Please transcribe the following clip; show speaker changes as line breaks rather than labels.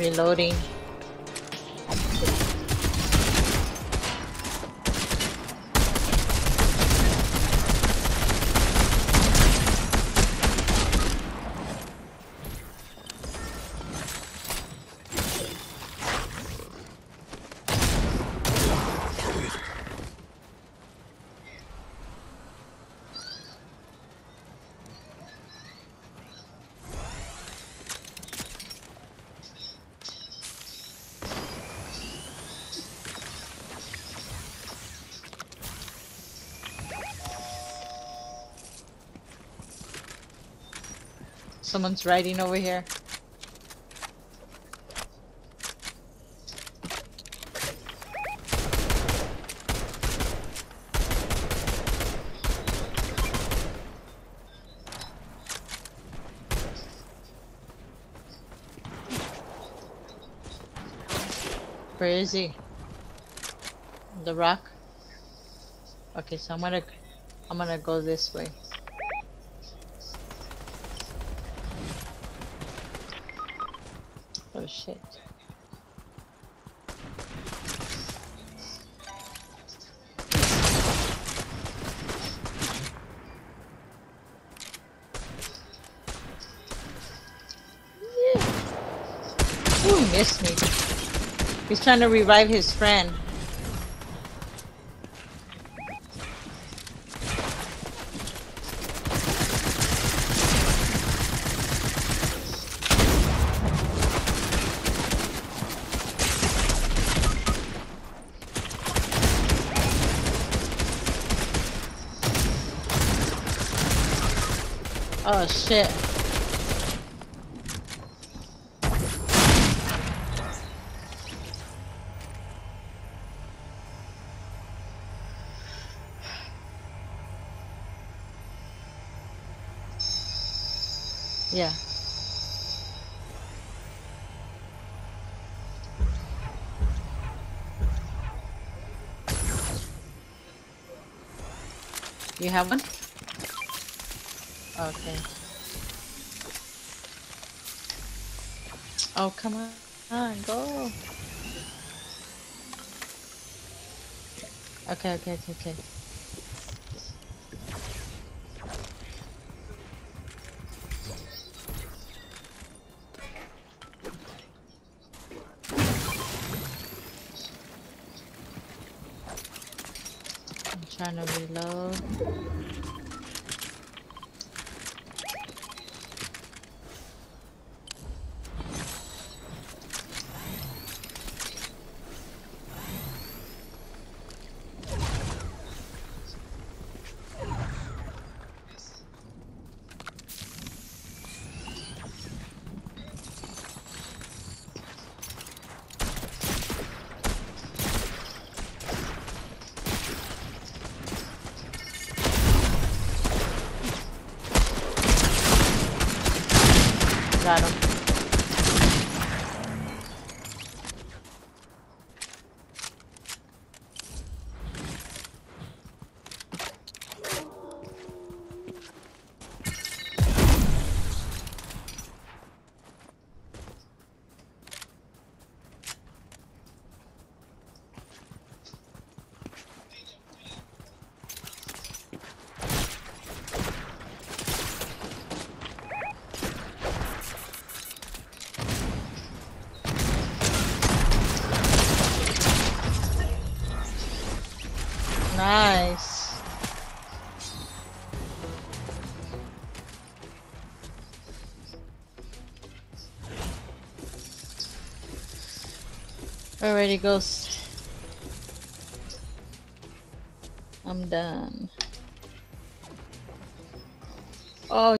Reloading. Someone's riding over here. Where is he? The rock? Okay, so I'm gonna I'm gonna go this way. Oh shit. Ooh, he missed me. He's trying to revive his friend. Oh shit. Yeah. You have one? Okay. Oh, come on. on, go. Okay, okay, okay, okay. I'm trying to reload. Got him. Alrighty, Ghost. I'm done. Oh,